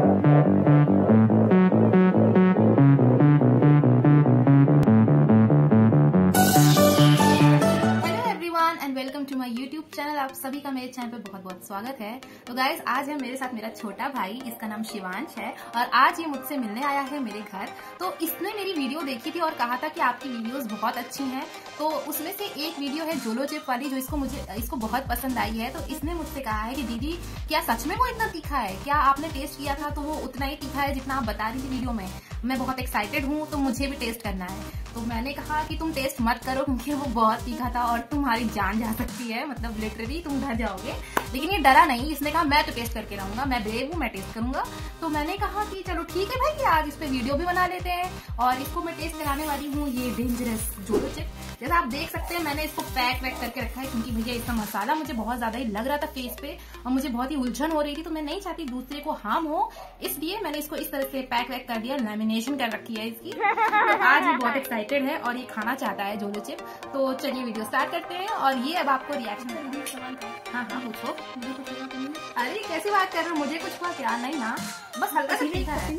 Thank you. My YouTube channel आप सभी का मेरे चैनल पे बहुत बहुत स्वागत है। तो गाइज़ आज है मेरे साथ मेरा छोटा भाई, इसका नाम शिवांश है, और आज ये मुझसे मिलने आया है मेरे घर। तो इसने मेरी वीडियो देखी थी और कहा था कि आपकी वीडियोस बहुत अच्छी हैं। तो उसमें से एक वीडियो है जोलो चिप वाली, जो इसको मुझे, इसको बहुत पसंद आई है। तो इसने मुझसे कहा है कि दीदी, क्या सच में वो इतना तीखा है? क्या आपने टेस्ट किया था? तो वो उतना ही तीखा है जितना आप बता रही थी वीडियो में। मैं बहुत एक्साइटेड हूँ तो मुझे भी टेस्ट करना है। तो मैंने कहा कि तुम टेस्ट मत करो, क्योंकि वो बहुत तीखा था और तुम्हारी जान जा सकती है। मतलब लिटरली तुम डर जाओगे। लेकिन ये डरा नहीं, इसने कहा, मैं तो टेस्ट करके रहूँगा मैं ब्रेव हूँ, मैं टेस्ट करूँगा। तो मैंने कहा कि, चलो ठीक है भाई, आज इस पे वीडियो भी बना लेते हैं और इसको मैं टेस्ट कराने वाली हूँ, ये डेंजरस जोरो चिप जैसा आप देख सकते हैं, मैंने इसको पैक वैक करके रखा है, क्योंकि भैया इसका मसाला मुझे बहुत ज़्यादा ही लग रहा था फेस पे और मुझे बहुत ही उलझन हो रही थी तो मैं नहीं चाहती दूसरे को हार्म हो। इसलिए मैंने इसको इस तरह से पैक वैक कर दिया लेमिनेशन कर रखी है इसकी। तो आज ये बहुत एक्साइटेड है और ये खाना चाहता है जोलो चिप तो चलिए वीडियो स्टार्ट करते हैं और ये अब आपको रिएक्शन हाँ। हाँ पूछो। अरे कैसी बात कर रहे हो? मुझे कुछ हुआ क्या नहीं ना बस हल्का सा तीखा है।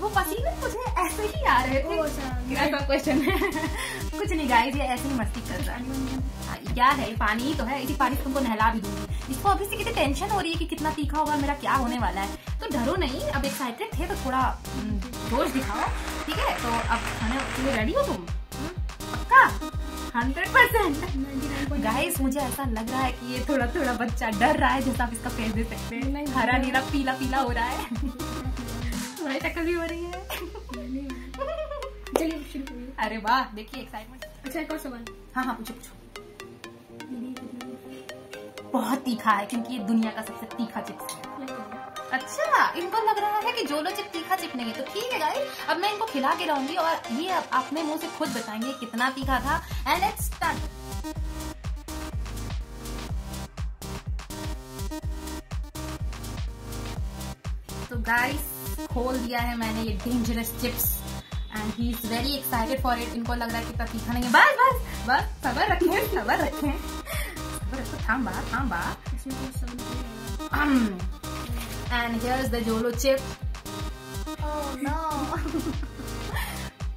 वो पसीने मुझे ऐसे ही आ रहे थे। क्वेश्चन कुछ नहीं गाइस ये ऐसे ही मस्ती कर रहा है। क्या है पानी ही तो है इसी पानी तुमको नहला भी दूँगी। इसको अभी से कितनी टेंशन हो रही है कि कितना तीखा होगा मेरा क्या होने वाला है। तो डरो नहीं अब एक्साइटेड थे तो थोड़ा जोश दिखाओ। ठीक है तो अब खाने रेडी हो तुम? पक्का? Hundred percent. गाइस मुझे ऐसा लग रहा है कि ये थोड़ा थोड़ा बच्चा डर रहा है जैसा आप इसका फेस दे सकते हैं। हरा नीला पीला पीला हो रहा है। तुम्हारी शक्ल भी हो रही है। चलिए अरे वाह देखिए एक्साइटमेंट अच्छा एक और सवाल। हाँ हाँ पूछो पूछो। बहुत तीखा है क्योंकि ये दुनिया का सबसे तीखा चिप्स है। अच्छा इनको लग रहा है कि जोलो चिप तीखा चिप नहीं है तो ठीक है गाइस अब मैं इनको खिला के रहूँगी और ये अपने मुँह से खुद बताएँगे कितना तीखा था। एंड इट्स स्टार्ट तो गाइस खोल दिया है मैंने ये dangerous chips and he is very excited for it इनको लग रहा है कितना तीखा नहीं है। बस बस बस सबर रखें सबर रखें। सबर रखो थाम बा थाम बा and here is the Jolo chip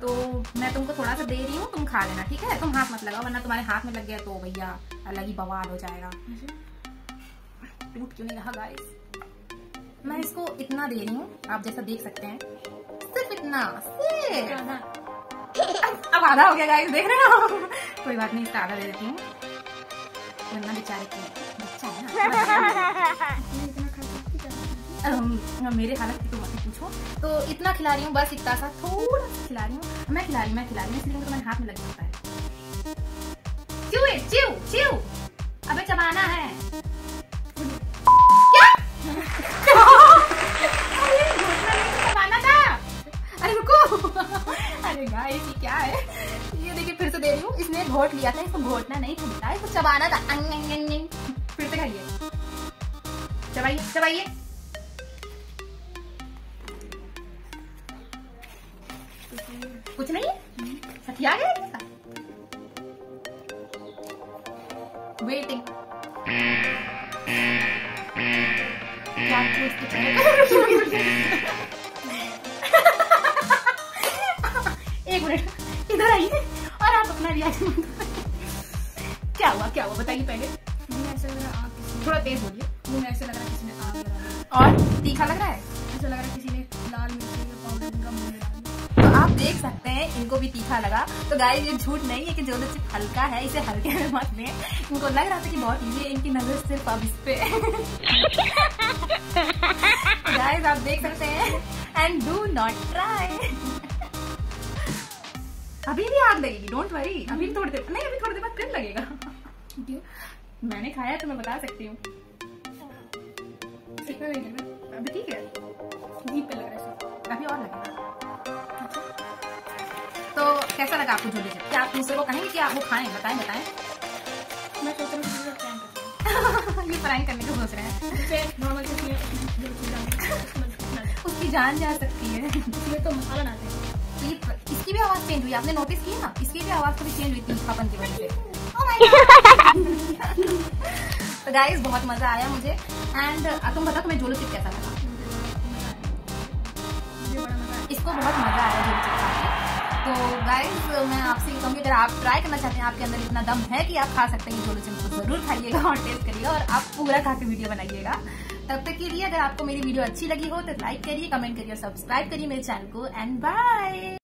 तो मैं तुमको थोड़ा सा दे रही हूँ तुम खा लेना ठीक है? तुम हाथ मत लगाओ वरना तुम्हारे हाथ में लग गया तो भैया अलग ही बवाल हो जाएगा। टूट क्यों नहीं रहा गाइस मैं इसको इतना दे रही हूँ आप जैसा देख सकते हैं। सिर्फ़ इतना सिर्फ़। अब आधा हो गया गाइस देख रहे हो? कोई बात नहीं इसका आधा दे देती हूँ। वरना बेचारे की बच्चा है ना मेरे हालत की तो मत पूछो। तो इतना खिला रही हूँ, बस इतना सा थोड़ा सा खिला रही हूँ। मैं खिला रही मैं खिला रही हूँ, इसलिए तो हाथ में लग जाता है। अबे, चबाना है। अरे रुको। अरे ये क्या है? ये देखिए, फिर से दे रही हूँ। इसने घोट लिया था, इसको घोटना नहीं था इसको चबाना था। अंग। फिर से खाइए। चबाइए चबाइए। कुछ नहीं? सठिया गया वेटिंग क्या एक मिनट। इधर आइए और आप अपना रिएक्शन क्या हुआ? क्या हुआ? बताइए पहले। ऐसा लग रहा आप थोड़ा तेज बोलिए मुझे ऐसा लग रहा है किसी ने आग लगा और तीखा लग रहा है? ऐसा लग रहा है किसी देख सकते हैं इनको भी तीखा लगा। तो गाय ये झूठ नहीं है कि जो चिप हल्का है इसे हल्के में मत लें। इनको लग रहा था कि बहुत इजी है इनकी नज़र सिर्फ़ अब इस पे गाइस आप देख सकते हैं एंड डू नॉट ट्राई अभी भी आग लगेगी डोंट वरी अभी थोड़ी देर नहीं अभी थोड़ी देर बाद फिर लगेगा। मैंने खाया तो मैं बता सकती हूँ। रहा अभी ठीक है? डीप पे लग रहा है। अभी और लगेगा। कैसा लगा आपको झूले क्या आप दूसरे को कहेंगे कि आप वो खाएँ? बताएँ बताएँ। मैं सोच रहा हूँ ये प्रैंक करने को सोच रहे हैं। ने उसकी जान जा सकती है। तो मसाला ये इसकी भी आवाज़ चेंज हुई। आपने नोटिस की ना? इसकी भी आवाज़ थोड़ी चेंज हुई तीखापन की वजह से। तो गाइस बहुत मज़ा आया मुझे। एंड तुम बताओ तुम्हें जोलो चिप कैसा लगा? उसको बहुत मज़ा तो गाइज़ मैं आपसे ये कहूँगी, अगर आप ट्राई करना चाहते हैं, आपके अंदर इतना दम है कि आप खा सकते हैं झोल चिप्स तो ज़रूर खाइएगा और टेस्ट करिएगा और आप पूरा खा के वीडियो बनाइएगा। तब तक के लिए अगर आपको मेरी वीडियो अच्छी लगी हो तो लाइक करिए कमेंट करिए सब्सक्राइब करिए मेरे चैनल को एंड बाय